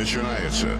начинается.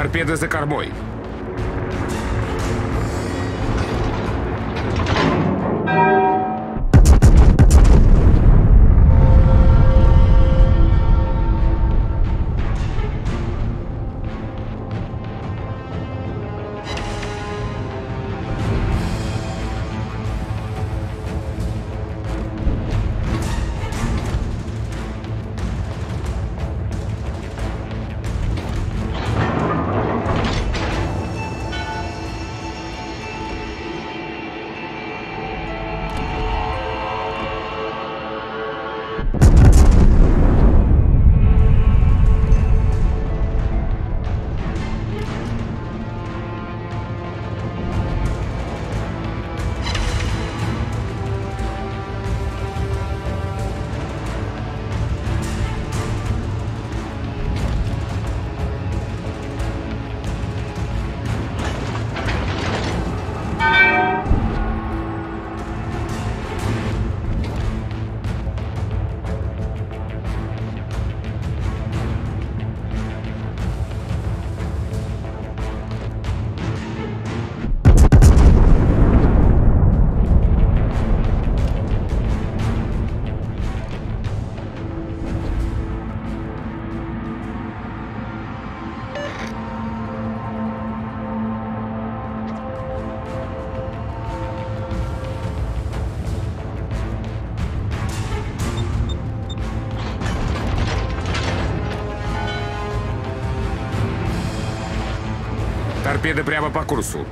Торпеды за кормой. Торпеды прямо по курсу.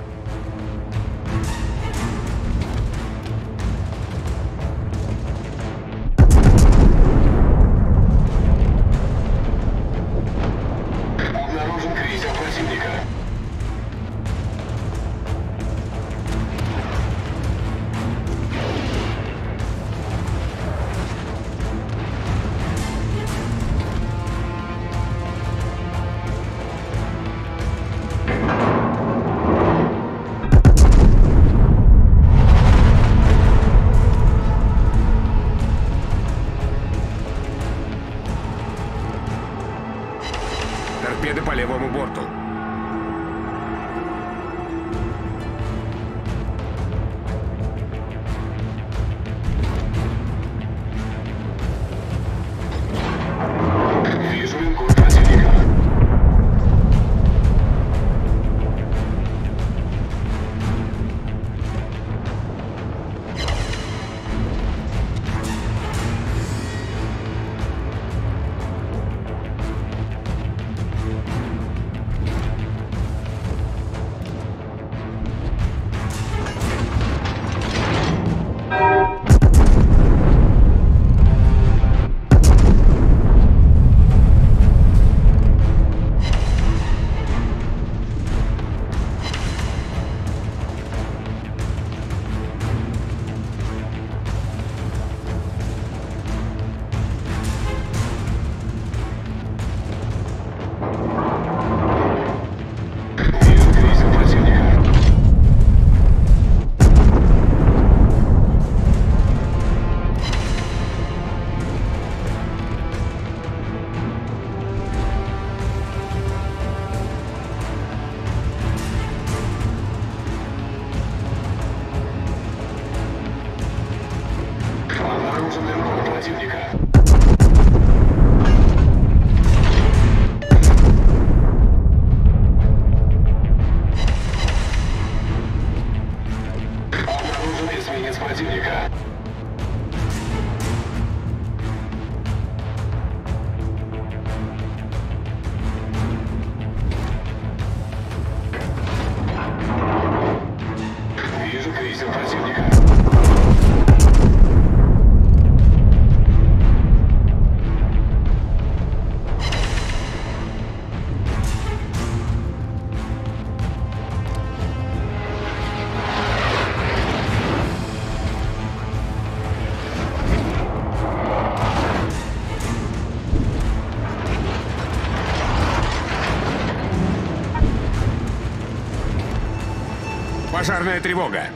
Пожарная тревога.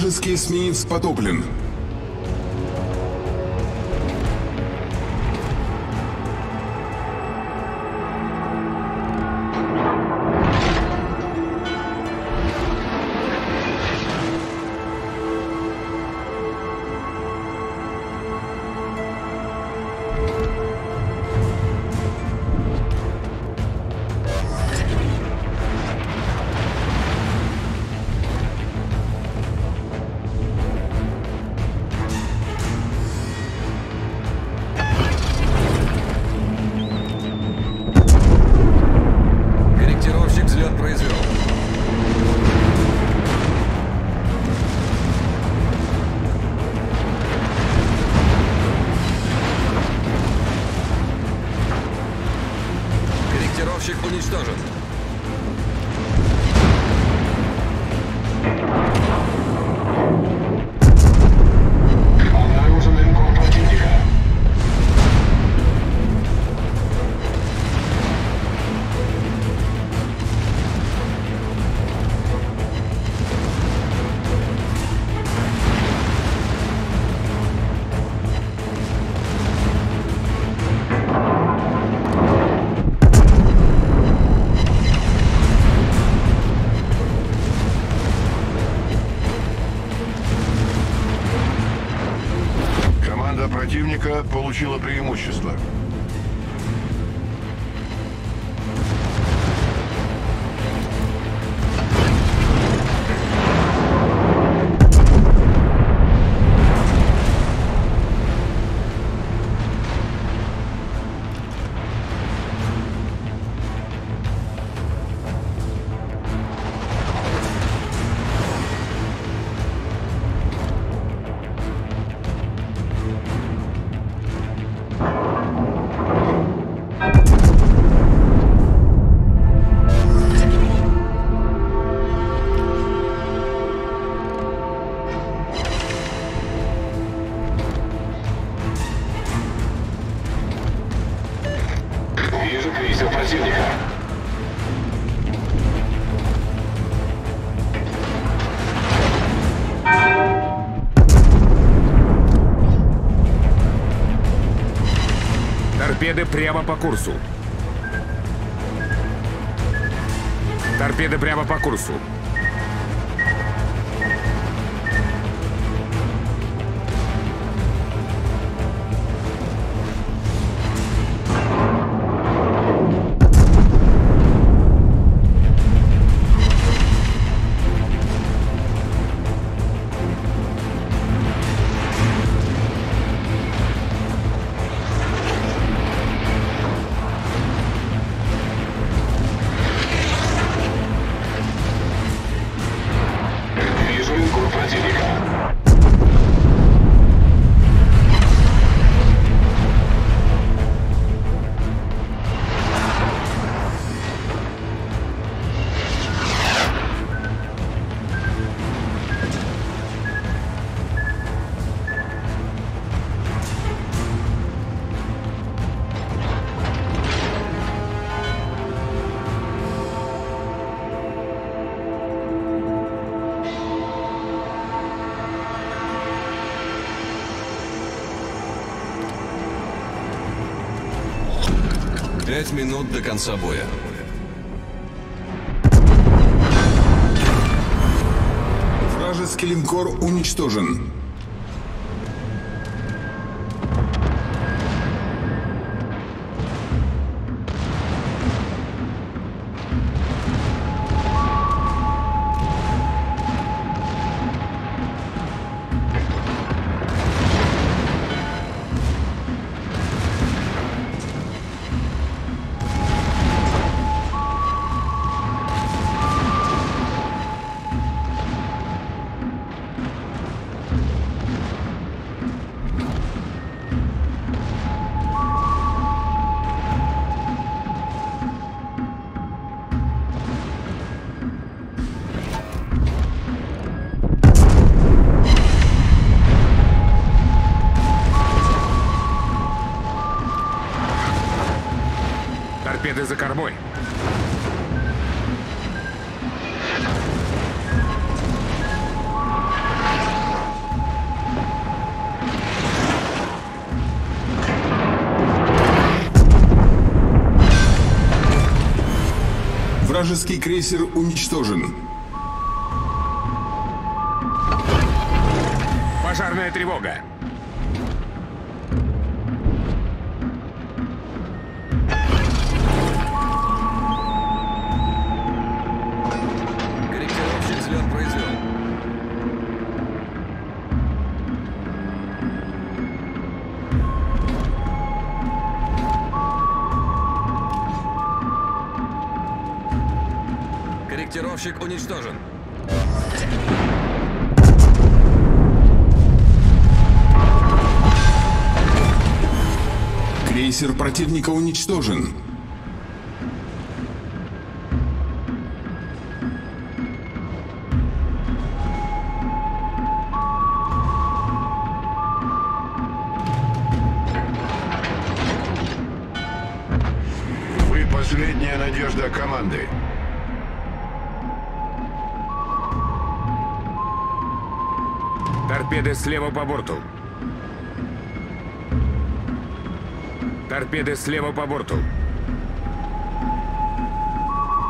Вражеский эсминец потоплен. Противника получила преимущество. Прямо по курсу. Торпеды прямо по курсу. Пять минут до конца боя. Вражеский линкор уничтожен. Вражеский крейсер уничтожен. Пожарная тревога. Уничтожен. Крейсер противника уничтожен. Слева по борту. Торпеды слева по борту.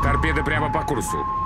Торпеды прямо по курсу.